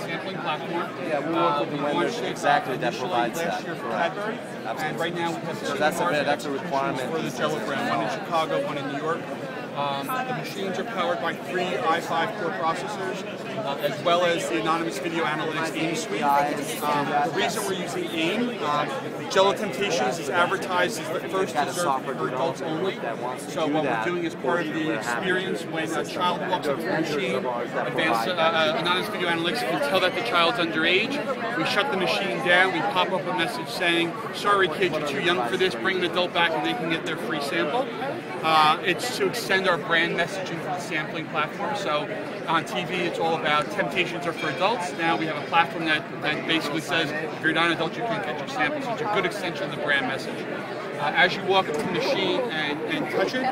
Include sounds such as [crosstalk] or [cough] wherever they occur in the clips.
sampling platform. Yeah, we work with the uh, we vendors exactly that provides last that, year for correct. Cadbury, Absolutely. And right now we have So that's a that's a requirement for the Jello brand, one in Chicago, one in New York. Um, the machines are powered by three i5 core processors, uh, as well as the anonymous video analytics AIM suite. Um, the reason we're using AIM, um, Jello Temptations is advertised as the first dessert for adults only. So what we're doing is part of the experience when a child walks up to the machine, advanced uh, uh, anonymous video analytics can tell that the child's underage. We shut the machine down. We pop up a message saying, "Sorry, kid, you're too young for this. Bring an adult back, and they can get their free sample." Uh, it's to extend our brand messaging to the sampling platform. So on TV, it's all about temptations are for adults. Now we have a platform that, that basically says, if you're not an adult, you can't get your sample. So it's a good extension of the brand message. Uh, as you walk up to the machine and, and touch it,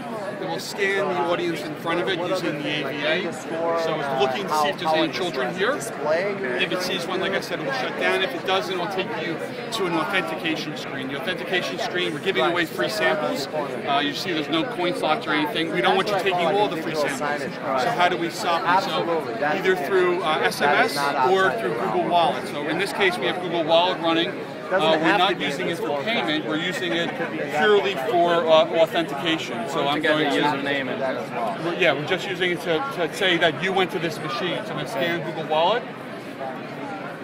it will scan the audience in front of it using the AVA. So it's looking to see if there's any children here. If it sees one, like I said, it will shut down. If it doesn't, it will take you to an authentication screen. The authentication screen, we're giving away free samples. Uh, you see there's no coin slots or anything. We don't want you taking all the free samples. So how do we stop it? So either through uh, SMS or through Google Wallet. So in this case, we have Google Wallet running. Uh, we're not using it for payment. We're using it purely for uh, authentication. So I'm going to username and we're- yeah, we're just using it to, to say that you went to this machine. So I'm going to scan Google Wallet.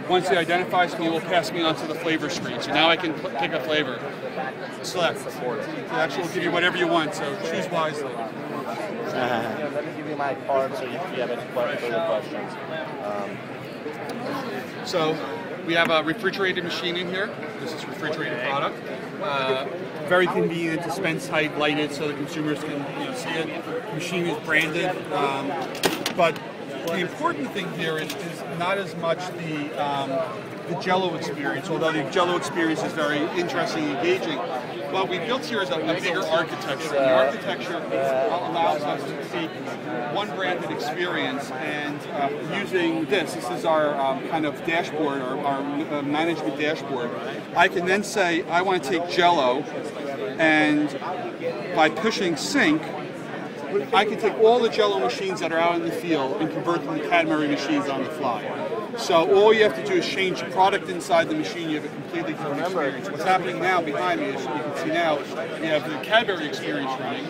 Once it identifies me, it will pass me onto the flavor screen. So now I can pick a flavor. Select. It actually will give you whatever you want, so choose wisely. Yeah, [laughs] let me give you my card so if you have any further questions. Um, So we have a refrigerated machine in here. This is refrigerated product. Uh, very convenient, dispense height, lighted, so the consumers can you know, see it. The machine is branded, um, but the important thing here is, is not as much the um, the Jello experience, although the Jello experience is very interesting and engaging. What we built here is a, a bigger architecture. The architecture allows us to take one branded experience and uh, using this, this is our um, kind of dashboard, our, our uh, management dashboard. I can then say, I want to take Jello, and by pushing sync, I can take all the Jello machines that are out in the field and convert them to Cadbury machines on the fly. So all you have to do is change the product inside the machine. You have a completely different experience. What's happening now behind me, is you can see now, you have the Cadbury experience running.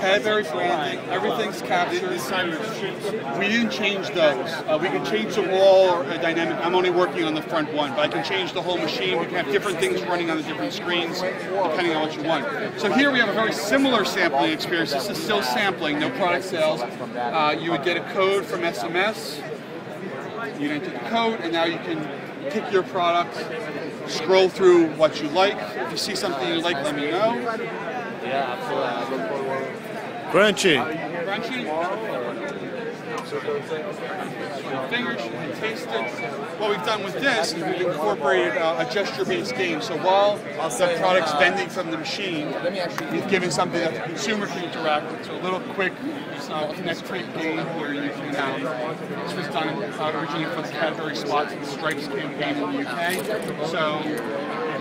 Cadbury branding, everything's captured. We didn't change those. Uh, we can change the all or a dynamic. I'm only working on the front one, but I can change the whole machine. We can have different things running on the different screens depending on what you want. So here we have a very similar sampling experience. This is still sampling, no product sales. Uh, you would get a code from SMS. You can enter the code, and now you can pick your product, scroll through what you like. If you see something you like, let me know. yeah, absolutely. I look forward. Crunchy. Crunchy. Fingers, you can taste it. What we've done with this is we've incorporated uh, a gesture-based game. So while the product's vending from the machine, we've given something that the consumer can interact with. So a little quick uh, connect rate game where you can. Um, this was done uh, originally for the Cadbury Spots and Stripes campaign in the UK. So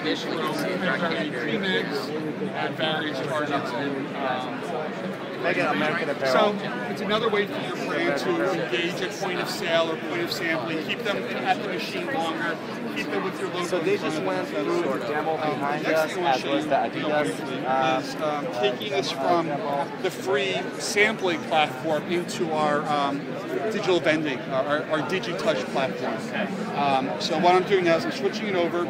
additional premix at various targets and. Um, Make it American so it's another way for your brand to engage at point of sale or point of sampling, keep them at the machine longer, keep them with your logo. So they just went through the demo Um, behind next us thing I want as to well as the you Adidas. is um, taking us from the free sampling platform into our um, digital vending, our, our DigiTouch platform. Um, so what I'm doing now is I'm switching it over,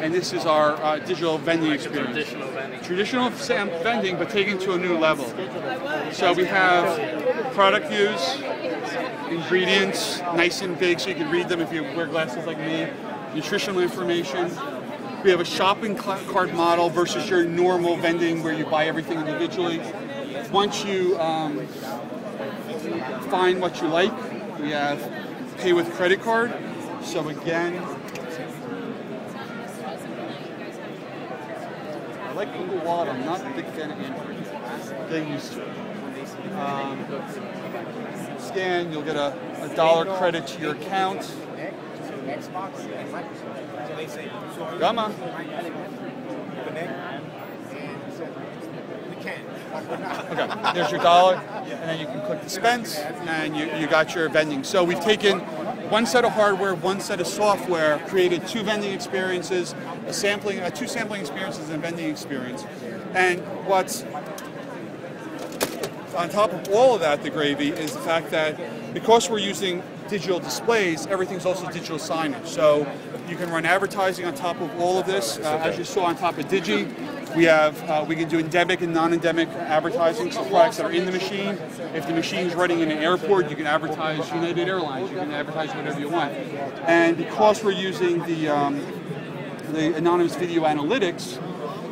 and this is our uh, digital vending experience. Traditional vending. But taken to a new level. So we have product views, ingredients, nice and big so you can read them if you wear glasses like me, nutritional information. We have a shopping cart model versus your normal vending where you buy everything individually. Once you um, find what you like, we have pay with credit card. So again, like Google Wallet. I'm not a big fan of Android. Getting used to. Um, scan, you'll get a, a dollar credit to your account. Come on. Okay, there's your dollar, and then you can click dispense, and you, you got your vending. So we've taken one set of hardware, one set of software created two vending experiences, a sampling, uh, two sampling experiences and a vending experience. And what's on top of all of that, the gravy is the fact that because we're using digital displays, everything's also digital signage. So you can run advertising on top of all of this. Uh, as you saw on top of Digi, we have uh, we can do endemic and non-endemic advertising, so products that are in the machine. If the machine is running in an airport, you can advertise United Airlines. You can advertise whatever you want. And because we're using the um, the anonymous video analytics,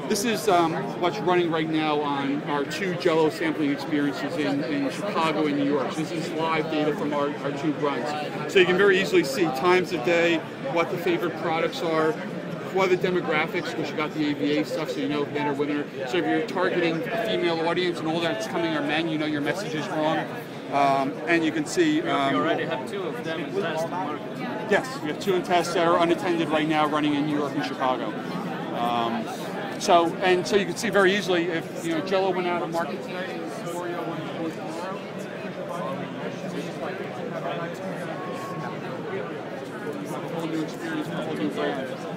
this is um, what's running right now on our two Jello sampling experiences in, in Chicago and New York. So this is live data from our, our two runs. So you can very easily see times of day, what the favorite products are, what are the demographics, because you got the AVA stuff, so you know men or women. Are. So if you're targeting a female audience and all that's coming are men, you know your message is wrong. Um, and you can see. Um, You already have two of them in test market. Yes, we have two in tests that are unattended right now, running in New York and Chicago. Um, so, and so you can see very easily if you know Jello went out of market today, and Oreo went. Experience, whole new brand.